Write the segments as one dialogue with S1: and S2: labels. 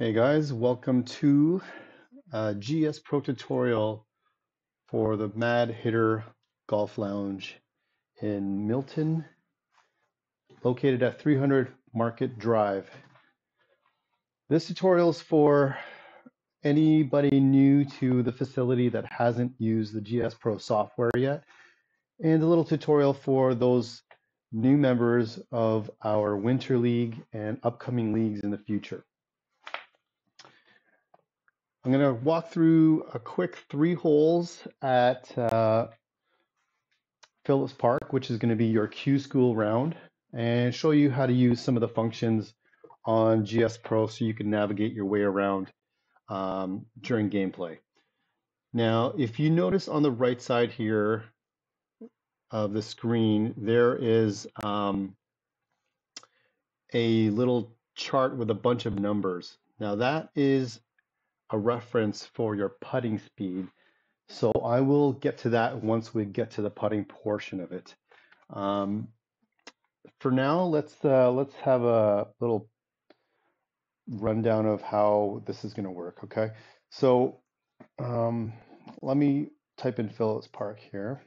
S1: Hey guys, welcome to uh, a GS Pro tutorial for the Mad Hitter Golf Lounge in Milton, located at 300 Market Drive. This tutorial is for anybody new to the facility that hasn't used the GS Pro software yet, and a little tutorial for those new members of our Winter League and upcoming leagues in the future. I'm going to walk through a quick three holes at uh, Phillips Park, which is going to be your Q School round, and show you how to use some of the functions on GS Pro so you can navigate your way around um, during gameplay. Now, if you notice on the right side here of the screen, there is um, a little chart with a bunch of numbers. Now that is a reference for your putting speed. So I will get to that once we get to the putting portion of it. Um, for now, let's uh, let's have a little rundown of how this is going to work. Okay, so um, let me type in Phillips Park here.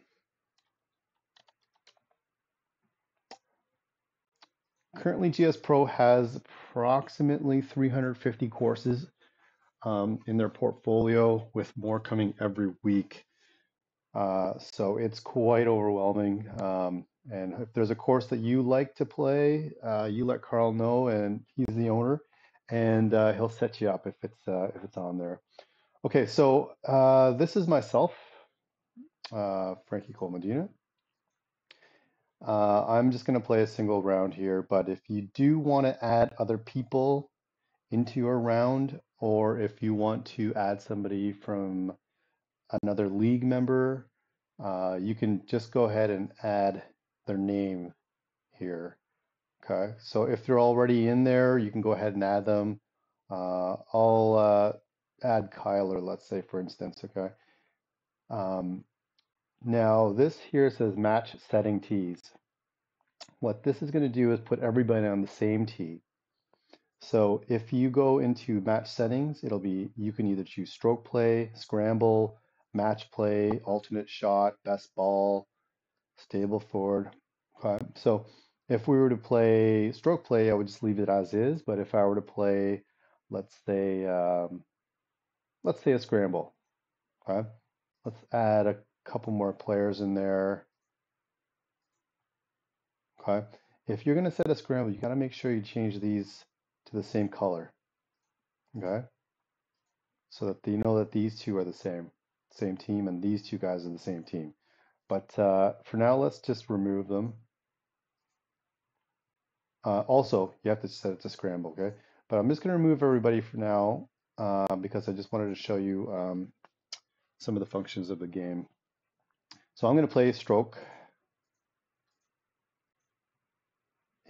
S1: Currently, GS Pro has approximately 350 courses um, in their portfolio, with more coming every week. Uh, so it's quite overwhelming. Um, and if there's a course that you like to play, uh, you let Carl know, and he's the owner, and uh, he'll set you up if it's uh, if it's on there. Okay, so uh, this is myself, uh, Frankie Cold Medina. I'm just going to play a single round here, but if you do want to add other people into your round, or if you want to add somebody from another league member, uh, you can just go ahead and add their name here. Okay, so if they're already in there, you can go ahead and add them. Uh, I'll uh, add Kyler, let's say, for instance, okay? Um, now, this here says match setting tees. What this is going to do is put everybody on the same tee. So if you go into match settings, it'll be, you can either choose stroke play, scramble, match play, alternate shot, best ball, Stableford. Okay. So if we were to play stroke play, I would just leave it as is. But if I were to play, let's say, um, let's say a scramble. Okay. Let's add a couple more players in there. Okay. If you're going to set a scramble, you got to make sure you change these to the same color. Okay? So that you know that these two are the same, same team, and these two guys are the same team. But uh, for now, let's just remove them. Uh, also, you have to set it to scramble, okay? But I'm just going to remove everybody for now uh, because I just wanted to show you um, some of the functions of the game. So I'm going to play stroke.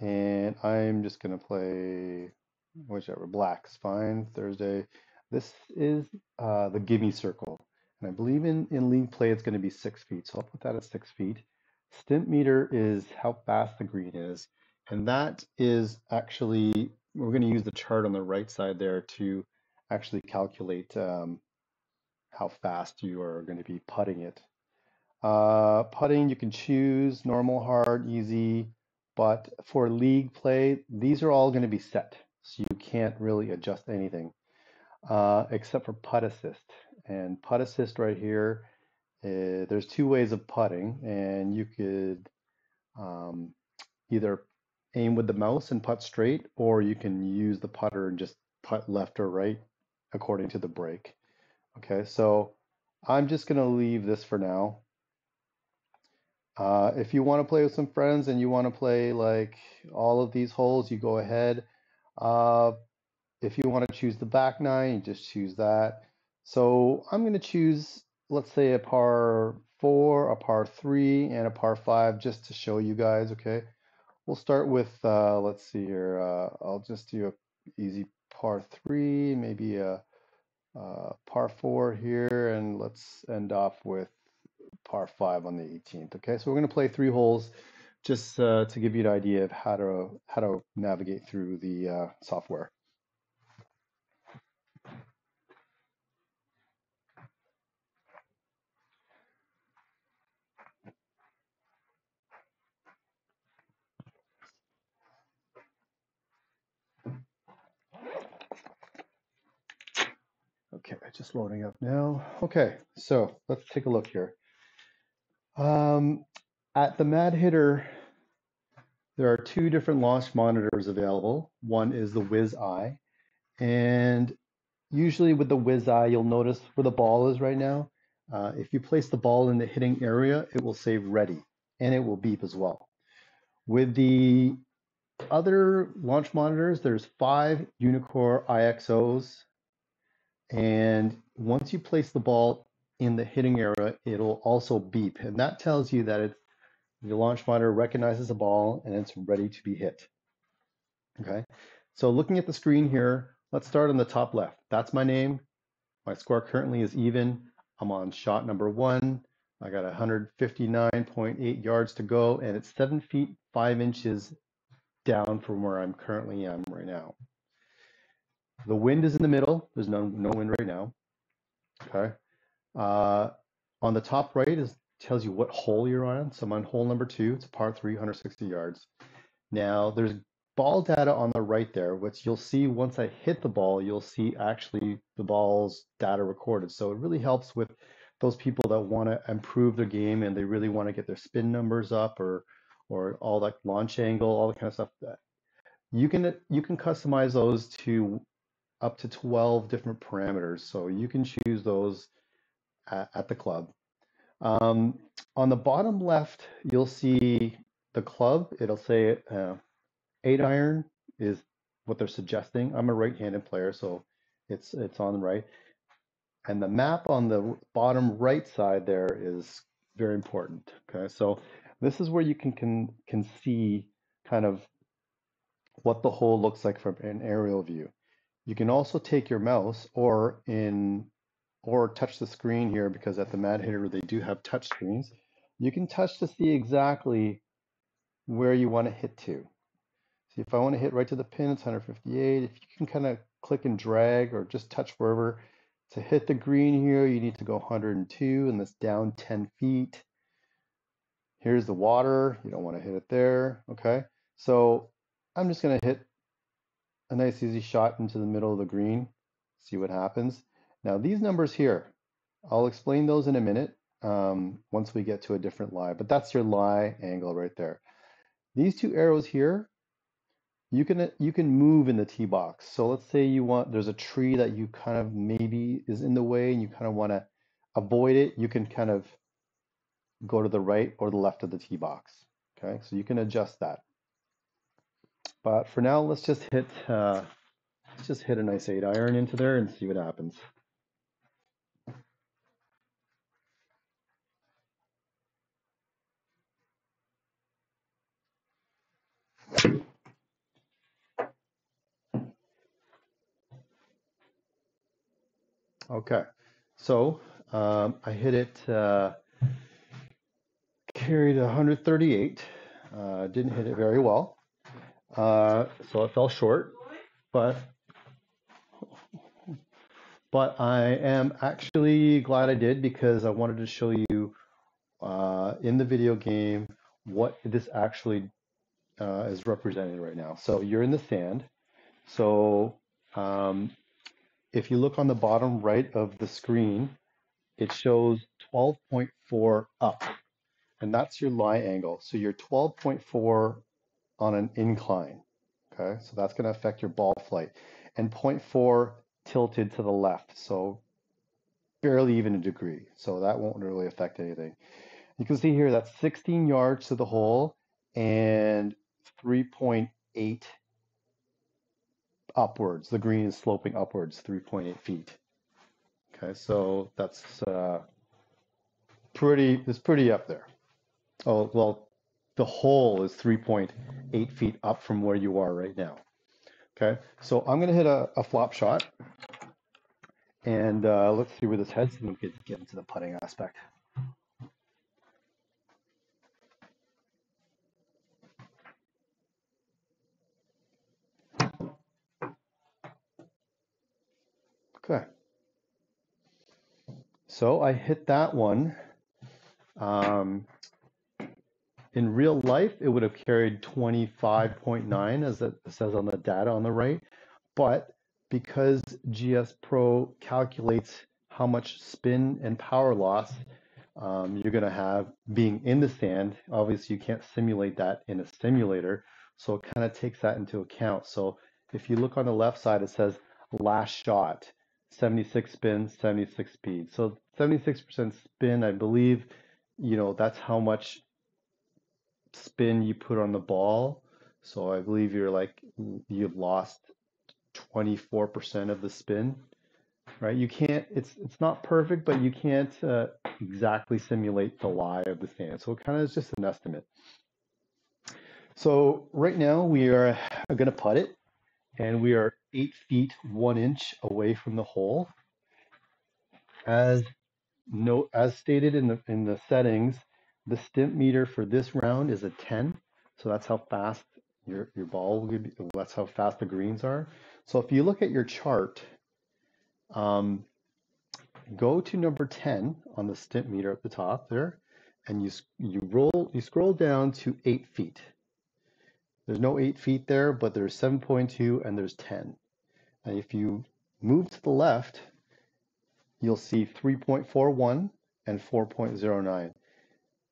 S1: And I'm just going to play whichever, black's fine, Thursday. This is uh, the gimme circle. And I believe in, in league play it's going to be six feet. So I'll put that at six feet. Stimpmeter is how fast the green is. And that is actually, we're going to use the chart on the right side there to actually calculate um, how fast you are going to be putting it. Uh, putting, you can choose normal, hard, easy, but for league play, these are all going to be set. So you can't really adjust anything uh, except for putt assist. And putt assist right here, uh, there's two ways of putting, and you could um, either aim with the mouse and putt straight, or you can use the putter and just putt left or right according to the break. Okay, so I'm just going to leave this for now. Uh, if you want to play with some friends and you want to play like all of these holes, you go ahead. Uh, if you want to choose the back nine, you just choose that. So I'm going to choose, let's say a par four, a par three, and a par five just to show you guys, okay? We'll start with, uh, let's see here, uh, I'll just do a easy par three, maybe a, a par four here, and let's end off with par five on the 18th, okay? So we're going to play three holes just uh, to give you an idea of how to how to navigate through the uh, software. Okay, just loading up now. Okay, so let's take a look here. Um, at the Mad Hitter, there are two different launch monitors available. One is the Whiz Eye, and usually with the Whiz Eye, you'll notice where the ball is right now. Uh, if you place the ball in the hitting area, it will say ready, and it will beep as well. With the other launch monitors, there's five Uneekor EYE XOs and once you place the ball in the hitting area, it'll also beep. And that tells you that it's, the launch monitor recognizes the ball and it's ready to be hit. Okay, so looking at the screen here, let's start on the top left. That's my name. My score currently is even. I'm on shot number one. I got 159.8 yards to go, and it's seven feet five inches down from where I'm currently am right now. The wind is in the middle. There's no, no wind right now. Okay. Uh, on the top right is tells you what hole you're on. So I'm on hole number two. It's par three, 160 yards. Now there's ball data on the right there, which you'll see once I hit the ball, you'll see actually the ball's data recorded. So it really helps with those people that want to improve their game and they really want to get their spin numbers up or or all that launch angle, all the kind of stuff that you can you can customize those to up to 12 different parameters. So you can choose those at, at the club. Um, on the bottom left, you'll see the club. It'll say uh, eight iron is what they're suggesting. I'm a right-handed player, so it's it's on the right. And the map on the bottom right side there is very important. Okay, so this is where you can can can see kind of what the hole looks like from an aerial view. You can also take your mouse or in or touch the screen here because at the Mad Hitter they do have touch screens. You can touch to see exactly where you want to hit to. See if I want to hit right to the pin, it's 158. If you can kind of click and drag or just touch wherever to hit the green here, you need to go 102 and that's down 10 feet. Here's the water. You don't want to hit it there. Okay. So I'm just going to hit a nice easy shot into the middle of the green, see what happens. Now these numbers here, I'll explain those in a minute um, once we get to a different lie, but that's your lie angle right there. These two arrows here, you can you can move in the tee box. So let's say you want there's a tree that you kind of maybe is in the way and you kind of want to avoid it. You can kind of go to the right or the left of the tee box. Okay, so you can adjust that. But for now, let's just hit uh, let's just hit a nice eight iron into there and see what happens. Okay, so um, I hit it, uh, carried 138, uh, didn't hit it very well. Uh, so it fell short, but but I am actually glad I did because I wanted to show you uh, in the video game what this actually uh, is represented right now. So you're in the sand. So um, if you look on the bottom right of the screen, it shows 12.4 up, and that's your lie angle. So you're 12.4 on an incline. Okay, so that's going to affect your ball flight. And 0.4 tilted to the left, so barely even a degree. So that won't really affect anything. You can see here that's 16 yards to the hole and 3.8 upwards. The green is sloping upwards, 3.8 feet. Okay, so that's uh, pretty. It's pretty up there. Oh well, the hole is 3.8 feet up from where you are right now. Okay, so I'm going to hit a, a, flop shot. And uh, let's see where this heads and we can get into the putting aspect. Okay. So I hit that one. Um, in real life, it would have carried 25.9 as it says on the data on the right. But because GS Pro calculates how much spin and power loss um, you're going to have being in the sand. Obviously, you can't simulate that in a simulator, so it kind of takes that into account. So if you look on the left side, it says last shot, 76 spin, 76 speed. So 76% spin, I believe, you know, that's how much spin you put on the ball. So I believe you're like, you've lost 24% of the spin, right? You can't, it's, it's not perfect, but you can't uh, exactly simulate the lie of the sand. So it kind of is just an estimate. So right now we are going to putt it and we are eight feet, one inch away from the hole. As no, as stated in the, in the settings, the Stimpmeter for this round is a 10. So that's how fast your, your ball will be, that's how fast the greens are. So if you look at your chart, um, go to number 10 on the Stimpmeter at the top there, and you, you roll, you scroll down to eight feet. There's no eight feet there, but there's 7.2 and there's 10. If you move to the left, you'll see 3.41 and 4.09.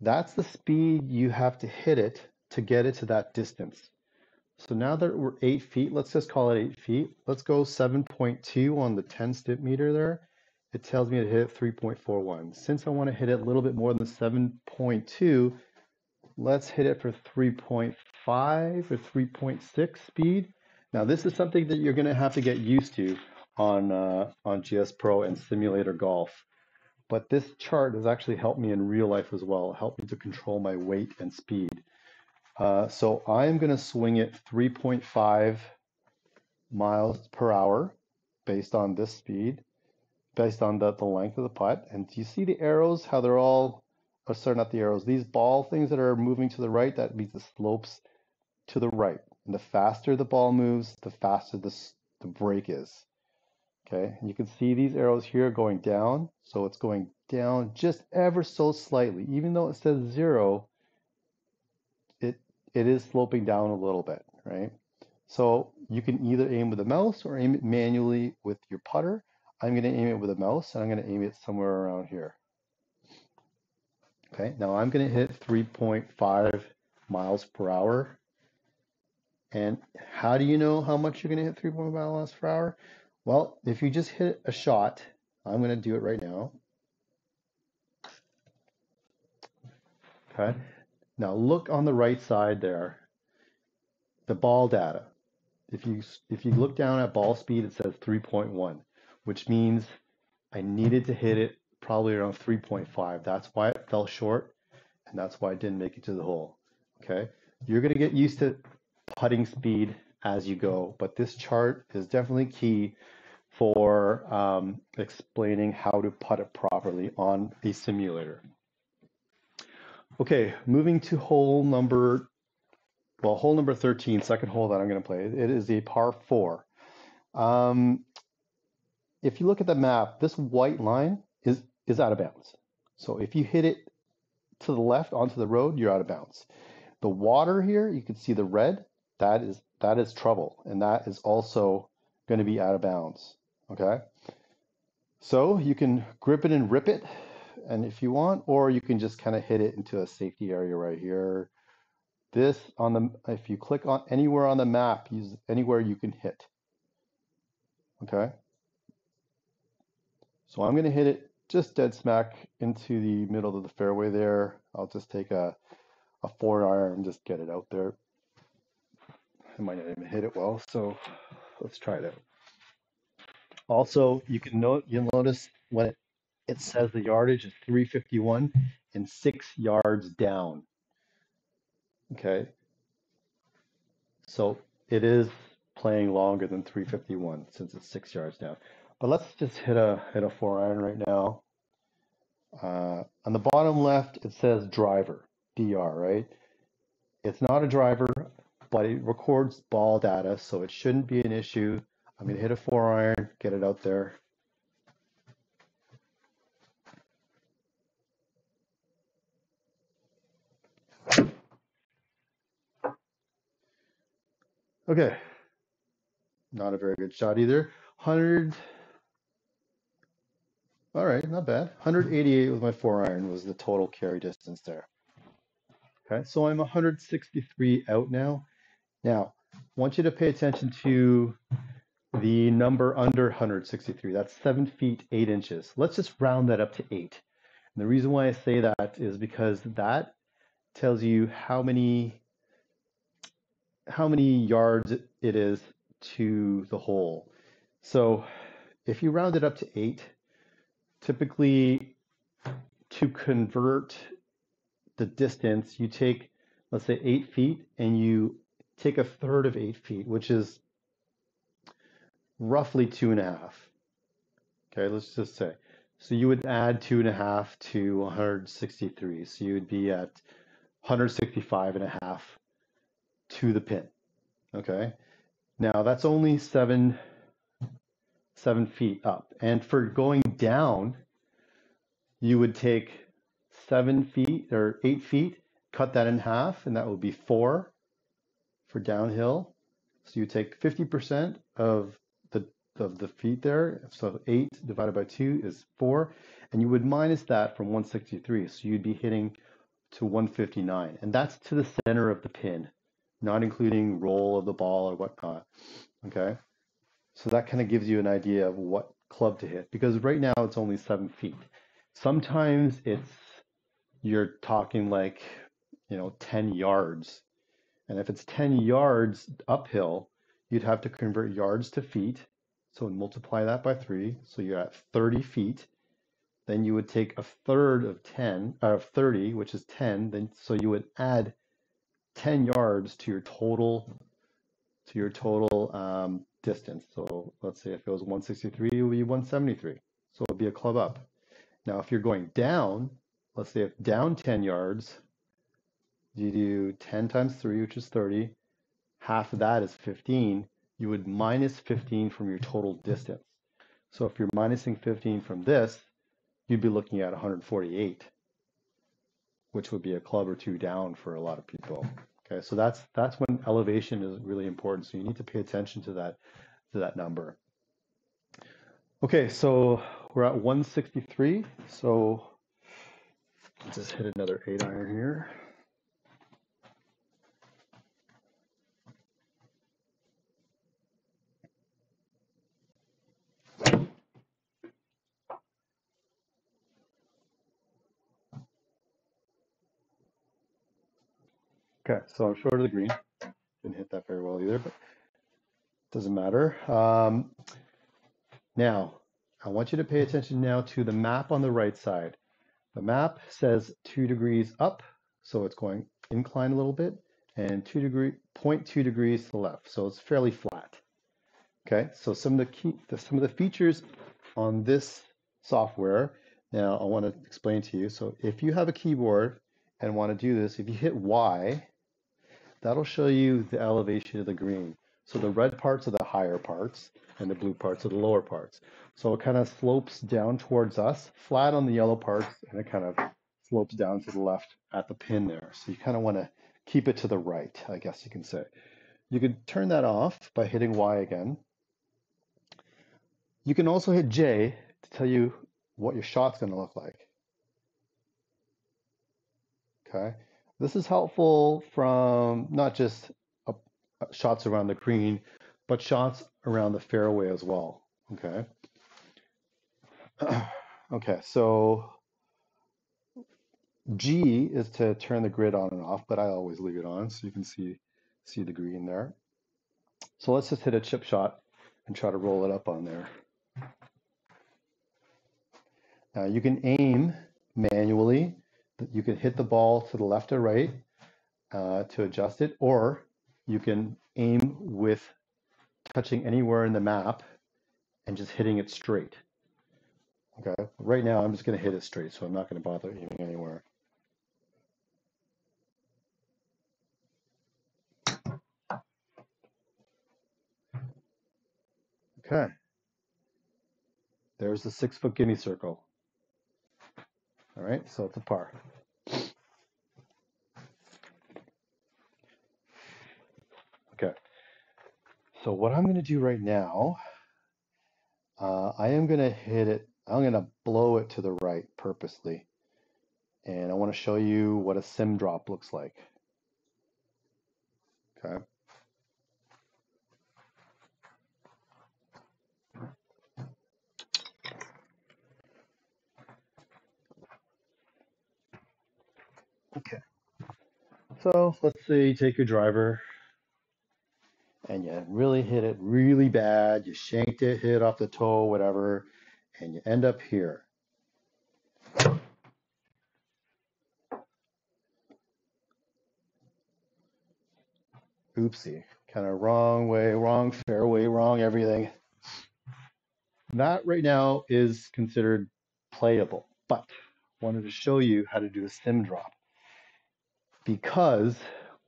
S1: That's the speed you have to hit it to get it to that distance. So now that we're eight feet, let's just call it eight feet. Let's go 7.2 on the 10 Stimpmeter there. It tells me to hit 3.41. Since I want to hit it a little bit more than 7.2, let's hit it for 3.5 or 3.6 speed. Now this is something that you're going to have to get used to on uh, on GS Pro and Simulator Golf. But this chart has actually helped me in real life as well, helped me to control my weight and speed. Uh, so I'm going to swing it 3.5 miles per hour based on this speed, based on the, the length of the putt. And do you see the arrows, how they're all, or sorry, not the arrows, these ball things that are moving to the right, that means the slopes to the right. And the faster the ball moves, the faster the, the break is. Okay, and you can see these arrows here going down. So it's going down just ever so slightly. Even though it says zero, it, it is sloping down a little bit, right? So you can either aim with a mouse or aim it manually with your putter. I'm going to aim it with a mouse and I'm going to aim it somewhere around here. Okay, now I'm going to hit 3.5 miles per hour. And how do you know how much you're going to hit 3.5 miles per hour? Well, if you just hit a shot, I'm going to do it right now. Okay. Now look on the right side there, the ball data. If you if you look down at ball speed, it says 3.1, which means I needed to hit it probably around 3.5. That's why it fell short, and that's why I didn't make it to the hole. Okay. You're going to get used to putting speed as you go. But this chart is definitely key for um, explaining how to putt it properly on a simulator. Okay, moving to hole number, well, hole number 13, second hole that I'm going to play. It is a par four. Um, if you look at the map, this white line is, is out of bounds. So if you hit it to the left onto the road, you're out of bounds. The water here, you can see the red, that is that is trouble, and that is also going to be out of bounds. Okay, so you can grip it and rip it, and if you want, or you can just kind of hit it into a safety area right here. This on the if you click on anywhere on the map, use anywhere you can hit. Okay. So I'm going to hit it just dead smack into the middle of the fairway there. I'll just take a, a four iron just get it out there. I might not even hit it well, so let's try it out. Also, you can note you'll notice when it, it says the yardage is 351 and six yards down. Okay, so it is playing longer than 351 since it's six yards down. But let's just hit a hit a four iron right now. Uh, on the bottom left, it says driver, DR, right? It's not a driver but it records ball data, so it shouldn't be an issue. I'm going to hit a four iron, get it out there. Okay, not a very good shot either. 100. All right, not bad. 188 with my four iron was the total carry distance there. Okay, so I'm 163 out now. Now, I want you to pay attention to the number under 163. That's 7 feet 8 inches. Let's just round that up to 8. And the reason why I say that is because that tells you how many how many yards it is to the hole. So if you round it up to 8, typically to convert the distance, you take, let's say, 8 feet and you take a third of 8 feet, which is roughly two and a half. Okay, let's just say. So you would add two and a half to 163. So you would be at 165 and a half to the pin. Okay. Now that's only seven seven feet up. And for going down, you would take seven feet or eight feet, cut that in half, and that would be four for downhill. So you take 50% of the of the feet there. So eight divided by two is four. And you would minus that from 163. So you'd be hitting to 159. And that's to the center of the pin, not including roll of the ball or whatnot. Okay. So that kind of gives you an idea of what club to hit because right now it's only seven feet. Sometimes it's you're talking like, you know, 10 yards. And if it's 10 yards uphill, you'd have to convert yards to feet. So multiply that by three. So you're at 30 feet. Then you would take a third of 10, uh, of 30, which is 10. Then so you would add 10 yards to your total to your total um, distance. So let's say if it was 163, it would be 173. So it would be a club up. Now, if you're going down, let's say if down 10 yards, you do 10 times 3, which is 30. Half of that is 15. You would minus 15 from your total distance. So if you're minusing 15 from this, you'd be looking at 148, which would be a club or two down for a lot of people. Okay, so that's that's when elevation is really important. So you need to pay attention to that to that number. Okay, so we're at 163. So just hit another eight iron here. Okay, so I'm short of the green. Didn't hit that very well either, but doesn't matter. Um, now, I want you to pay attention now to the map on the right side. The map says two degrees up, so it's going incline a little bit, and two degree, 0.2 degrees to the left, so it's fairly flat. Okay, so some of the key, the, some of the features on this software. Now, I want to explain to you. So, if you have a keyboard and want to do this, if you hit Y, that'll show you the elevation of the green. So the red parts are the higher parts and the blue parts are the lower parts. So it kind of slopes down towards us, flat on the yellow parts, and it kind of slopes down to the left at the pin there. So you kind of want to keep it to the right, I guess you can say. You can turn that off by hitting Y again. You can also hit J to tell you what your shot's going to look like. Okay. This is helpful from not just uh, shots around the green, but shots around the fairway as well. Okay. okay, so G is to turn the grid on and off, but I always leave it on so you can see see the green there. So let's just hit a chip shot and try to roll it up on there. Now you can aim manually you can hit the ball to the left or right uh, to adjust it, or you can aim with touching anywhere in the map and just hitting it straight. Okay, right now I'm just going to hit it straight, so I'm not going to bother aiming anywhere. Okay, there's the six foot gimme circle. All right, so it's a par. Okay, so what I'm going to do right now Uh, I am going to hit it, I'm going to blow it to the right purposely. And I want to show you what a sim drop looks like. Okay. Okay. So let's say you take your driver and you really hit it really bad. You shanked it, hit it off the toe, whatever, and you end up here. Oopsie, kind of wrong way, wrong fairway, wrong everything. That right now is considered playable, but wanted to show you how to do a sim drop because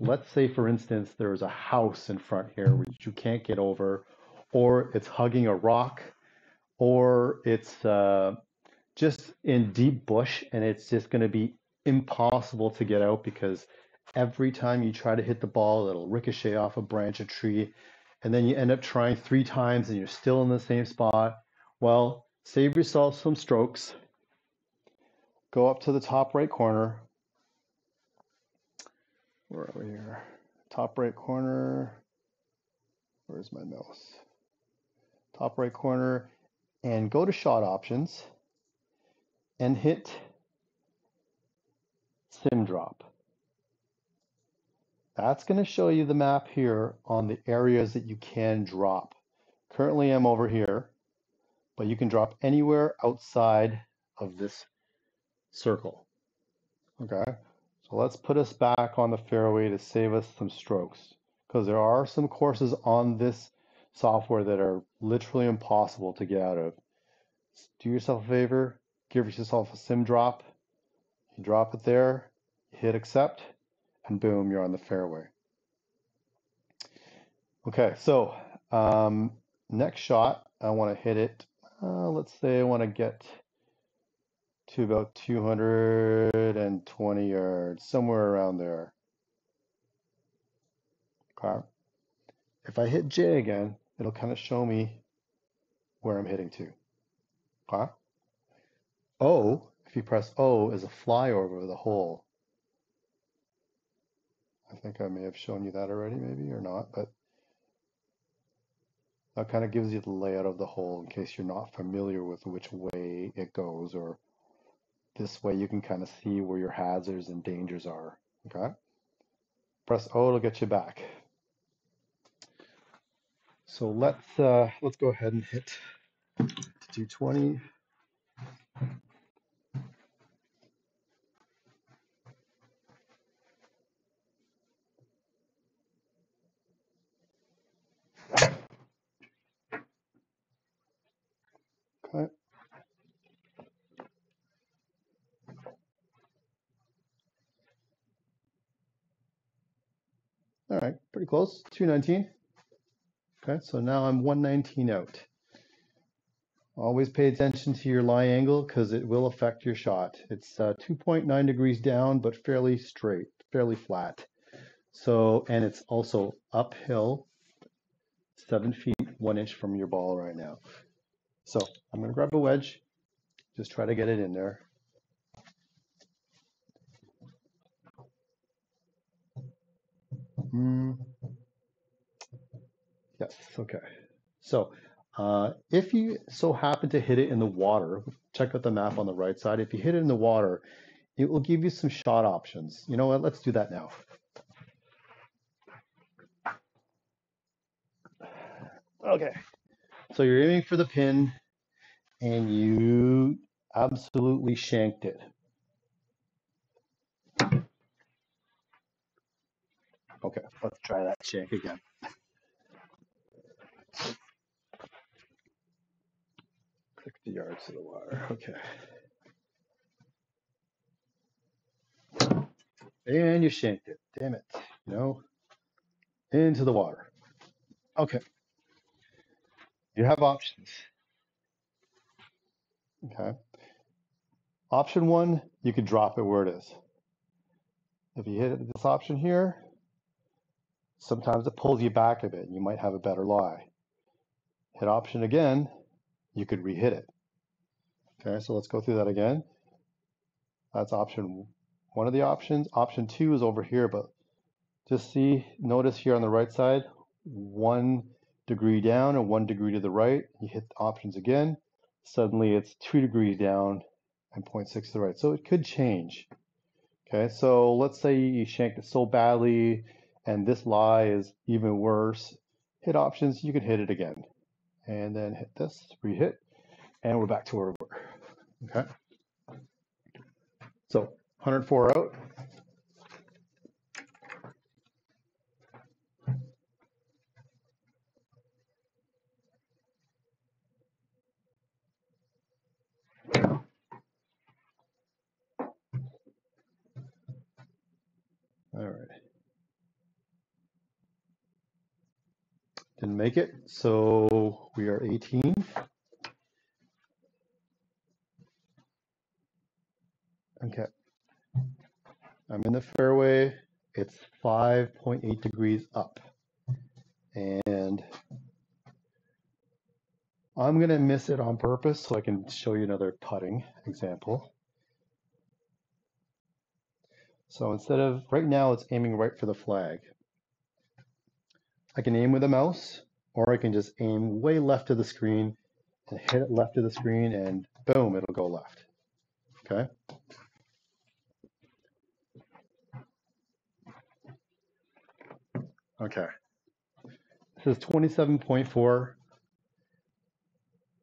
S1: let's say for instance there's a house in front here which you can't get over or it's hugging a rock or it's uh, just in deep bush and it's just going to be impossible to get out because every time you try to hit the ball it'll ricochet off a branch of tree and then you end up trying three times and you're still in the same spot. Well save yourself some strokes. Go up to the top right corner where are we here? Top right corner. Where's my mouse? Top right corner and go to shot options and hit sim drop. That's going to show you the map here on the areas that you can drop. Currently I'm over here, but you can drop anywhere outside of this circle. Okay. So let's put us back on the fairway to save us some strokes because there are some courses on this software that are literally impossible to get out of. Do yourself a favor, give yourself a sim drop. You drop it there, hit accept, and boom, you're on the fairway. Okay, so um, next shot, I want to hit it. Uh, let's say I want to get to about 220 yards, somewhere around there. Okay. If I hit J again, it'll kind of show me where I'm hitting to. Okay. O, if you press O, is a flyover of the hole. I think I may have shown you that already, maybe, or not, but that kind of gives you the layout of the hole in case you're not familiar with which way it goes or this way you can kind of see where your hazards and dangers are. Okay. Press O to get you back. So let's uh, let's go ahead and hit 220. Okay. All right, pretty close, 219. Okay, so now I'm 119 out. Always pay attention to your lie angle because it will affect your shot. It's uh, 2.9 degrees down, but fairly straight, fairly flat. So, and it's also uphill, seven feet, one inch from your ball right now. So I'm gonna grab a wedge, just try to get it in there. Mm. Yes, okay. So uh, if you so happen to hit it in the water, check out the map on the right side. If you hit it in the water, it will give you some shot options. You know what? Let's do that now. Okay. So you're aiming for the pin and you absolutely shanked it. Okay, let's try that shank again. Sixty yards to the water. Okay. And you shanked it. Damn it. Know, into the water. Okay. You have options. Okay. Option one, you could drop it where it is. If you hit this option here, sometimes it pulls you back a bit. And you might have a better lie. Hit option again, you could re-hit it. Okay, so let's go through that again. That's option one of the options. Option two is over here, but just see, notice here on the right side, one degree down and one degree to the right. You hit options again. Suddenly it's two degrees down and 0.6 to the right. So it could change. Okay, so let's say you shanked it so badly and this lie is even worse. Hit options, you can hit it again. And then hit this, re-hit, and we're back to where we were. Okay. So 104 out. All right. Didn't make it, so we are 18. Okay. I'm in the fairway. It's 5.8 degrees up. And I'm going to miss it on purpose so I can show you another putting example. So instead of, right now it's aiming right for the flag. I can aim with a mouse, or I can just aim way left of the screen and hit it left of the screen and boom, it'll go left. Okay. Okay. This is 27.4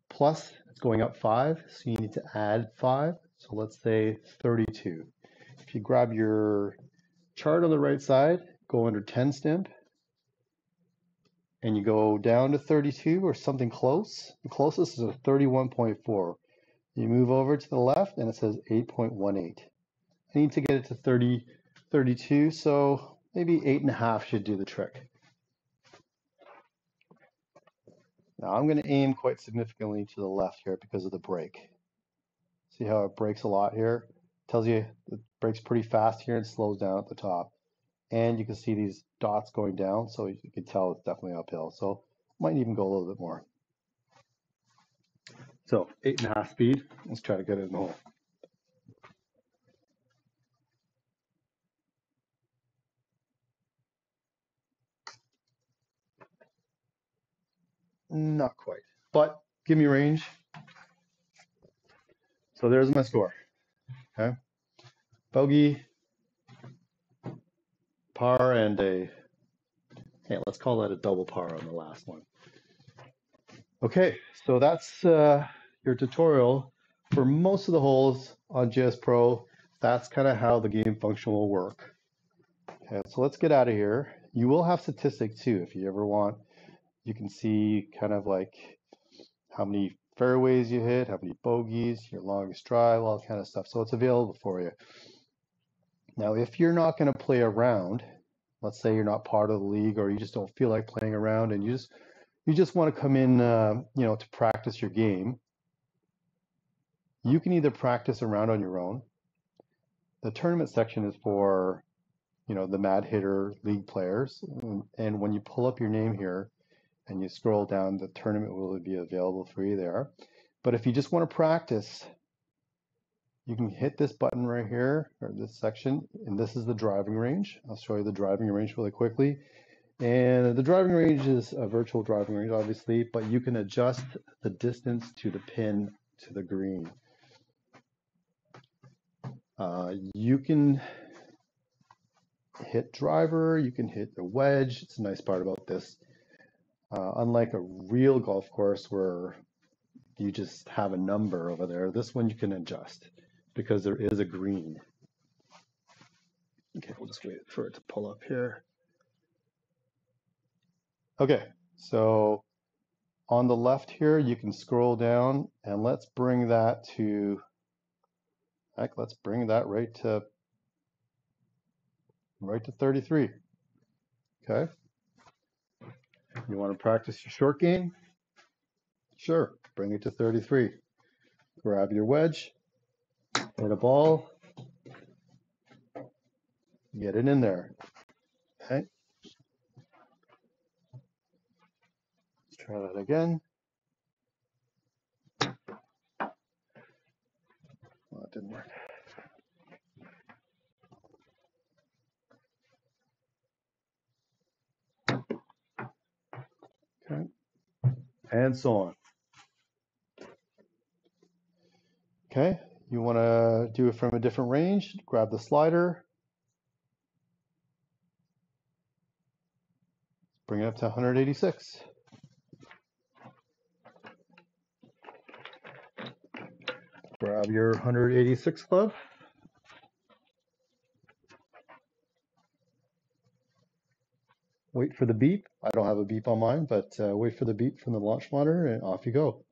S1: plus, it's going up five, so you need to add five. So let's say 32. If you grab your chart on the right side, go under 10 stimp, and you go down to 32 or something close. The closest is a 31.4. You move over to the left and it says 8.18. I need to get it to 30, 32, so maybe eight and a half should do the trick. Now I'm going to aim quite significantly to the left here because of the break. See how it breaks a lot here? tells you it breaks pretty fast here and slows down at the top. And you can see these dots going down, so you can tell it's definitely uphill. So might even go a little bit more. So eight and a half speed. Let's try to get it in the hole. Not quite, but give me range. So there's my score. Okay. Bogey, par, and a, hey, let's call that a double par on the last one. Okay, so that's uh, your tutorial for most of the holes on GS Pro. That's kind of how the game function will work. Okay, so let's get out of here. You will have statistics too if you ever want. You can see kind of like how many fairways you hit, how many bogeys, your longest drive, all that kind of stuff. So it's available for you. Now, if you're not going to play around, let's say you're not part of the league or you just don't feel like playing around and you just you just want to come in, uh, you know, to practice your game, you can either practice around on your own. The tournament section is for, you know, the Mad Hitter league players. And, and when you pull up your name here, and you scroll down, the tournament will be available for you there. But if you just want to practice, you can hit this button right here, or this section, and this is the driving range. I'll show you the driving range really quickly. And the driving range is a virtual driving range, obviously, but you can adjust the distance to the pin to the green. Uh, you can hit driver, you can hit the wedge. It's a nice part about this. Uh, unlike a real golf course where you just have a number over there, this one you can adjust because there is a green. Okay, we'll just wait for it to pull up here. Okay, so on the left here, you can scroll down and let's bring that to, heck, let's bring that right to, right to 33. Okay. You want to practice your short game? Sure, bring it to 33. Grab your wedge, Hit a ball. Get it in there. Okay. Let's try that again. Oh, well, that didn't work. Okay. And so on. Okay you want to do it from a different range, grab the slider, bring it up to 186. Grab your 186 club. Wait for the beep. I don't have a beep on mine, but uh, wait for the beep from the launch monitor and off you go.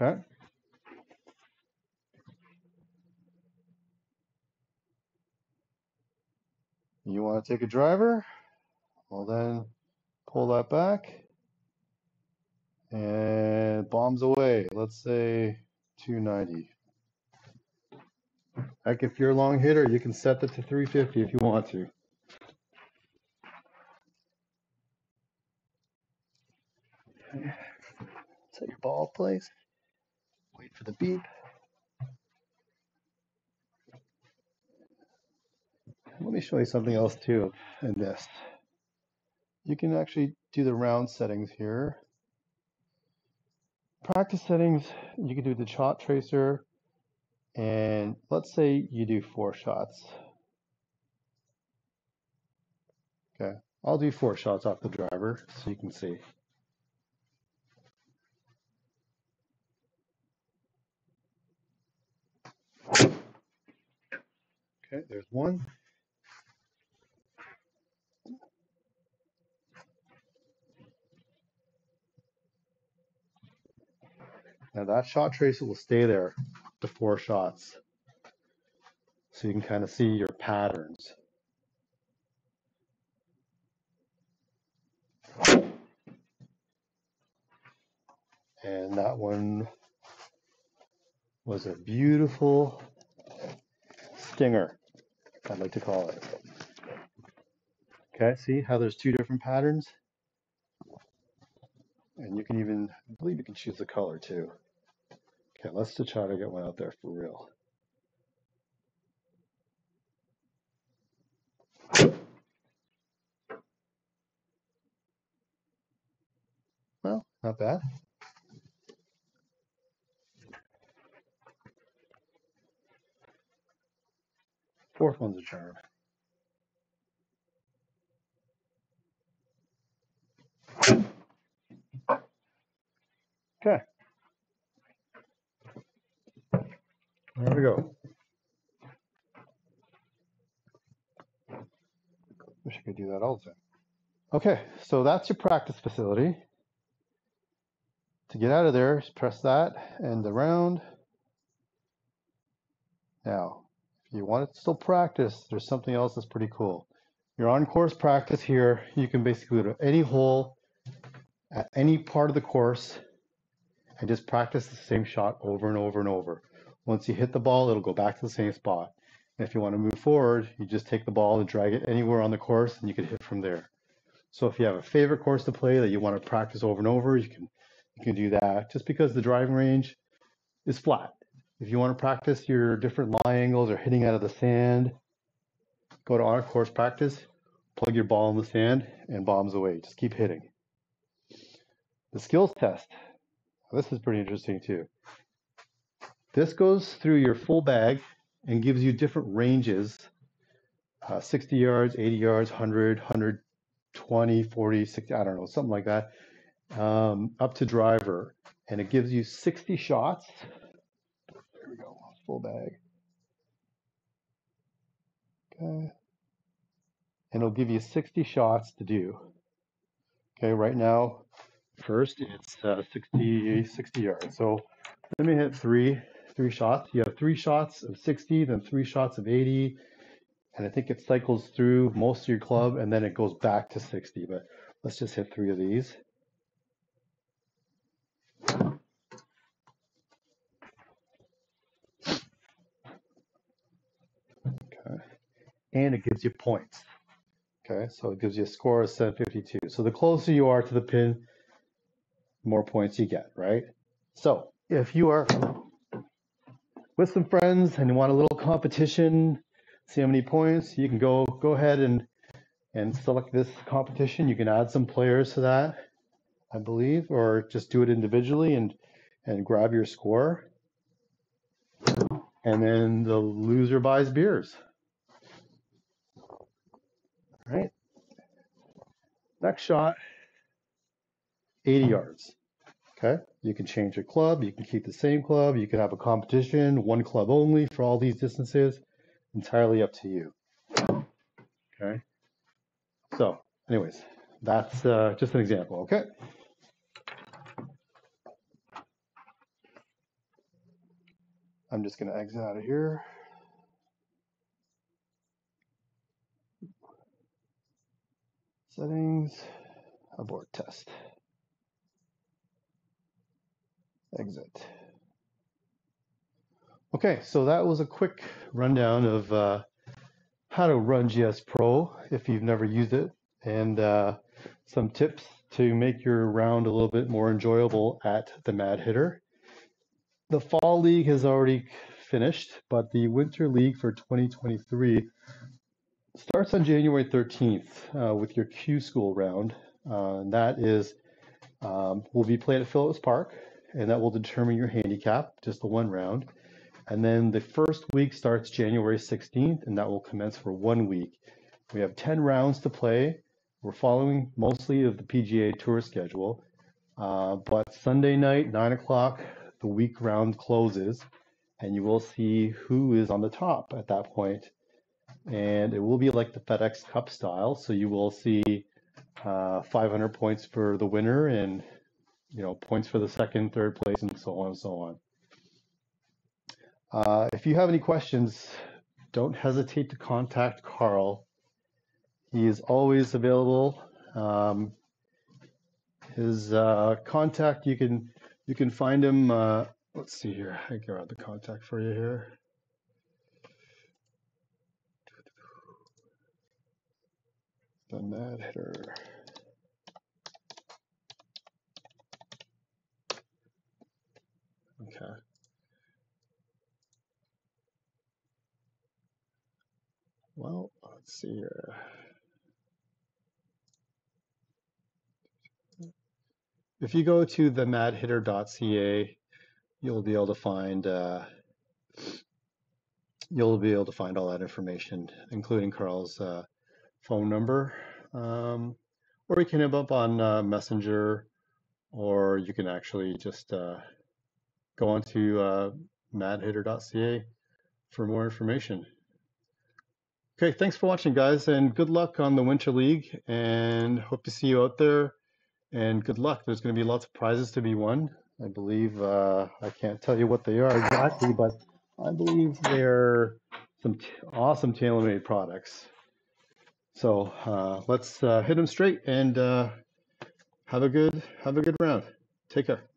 S1: Okay. You want to take a driver? Well, then pull that back and bombs away. Let's say 290. Like if you're a long hitter, you can set that to 350 if you want to. Set your ball place. Wait for the beep. Let me show you something else too in this. You can actually do the round settings here. Practice settings, you can do the shot tracer, and let's say you do four shots. Okay, I'll do four shots off the driver so you can see. Okay, there's one. Now that shot tracer will stay there, the four shots. So you can kind of see your patterns. And that one was a beautiful stinger, I'd like to call it. Okay, see how there's two different patterns? And you can even, I believe you can choose the color too. Okay, let's try to get one out there for real. Well, not bad. Fourth one's a charm. Okay. There we go. Wish I could do that all the time. Okay, so that's your practice facility. To get out of there, just press that and the round. Now, if you want to still practice, there's something else that's pretty cool. Your on-course practice here, you can basically go to any hole at any part of the course and just practice the same shot over and over and over. Once you hit the ball, it'll go back to the same spot. And if you want to move forward, you just take the ball and drag it anywhere on the course and you can hit from there. So if you have a favorite course to play that you want to practice over and over, you can you can do that just because the driving range is flat. If you want to practice your different lie angles or hitting out of the sand, go to on course practice, plug your ball in the sand and bombs away. Just keep hitting. The skills test. This is pretty interesting too. This goes through your full bag and gives you different ranges uh, 60 yards, 80 yards, 100, 120, 40, 60, I don't know, something like that, um, up to driver. And it gives you 60 shots. There we go, full bag. Okay. And it'll give you 60 shots to do. Okay, right now, first it's uh, 60, 60 yards. So let me hit three three shots. You have three shots of 60, then three shots of 80, and I think it cycles through most of your club and then it goes back to 60. But let's just hit three of these. Okay. And it gives you points. Okay, so it gives you a score of 752. So the closer you are to the pin, more points you get, right? So if you are with some friends and you want a little competition, see how many points, you can go go ahead and and select this competition. You can add some players to that, I believe, or just do it individually and and grab your score. And then the loser buys beers. All right. Next shot, 80 yards. Okay. You can change your club. You can keep the same club. You can have a competition, one club only for all these distances. Entirely up to you. Okay. So, anyways, that's uh, just an example. Okay. I'm just going to exit out of here. Settings, abort test. Exit. Okay, so that was a quick rundown of uh, how to run GS Pro if you've never used it, and uh, some tips to make your round a little bit more enjoyable at the Mad Hitter. The Fall League has already finished, but the Winter League for 2023 starts on January 13th uh, with your Q School round. Uh, that is um, will be played at Phillips Park, and that will determine your handicap, just the one round. And then the first week starts January 16th, and that will commence for one week. We have 10 rounds to play. We're following mostly of the PGA Tour schedule, uh, but Sunday night, 9 o'clock, the week round closes, and you will see who is on the top at that point. and it will be like the FedEx Cup style. So you will see uh, 500 points for the winner and you know points for the second, third place, and so on and so on. Uh, if you have any questions, don't hesitate to contact Carl. He is always available. Um, his uh, contact you can you can find him. Uh, let's see here. I grab the contact for you here. the mad hitter. Okay. Well, let's see here. If you go to the madhitter.ca, you'll be able to find uh, you'll be able to find all that information, including Carl's uh, phone number, um, or you can hit up on uh, Messenger, or you can actually just uh, go onto uh, madhitter.ca for more information. Okay, thanks for watching, guys, and good luck on the Winter League, and hope to see you out there. And good luck. There's going to be lots of prizes to be won. I believe uh, I can't tell you what they are exactly, but I believe they're some awesome TaylorMade products. So uh, let's uh, hit them straight and uh, have a good have a good round. Take care.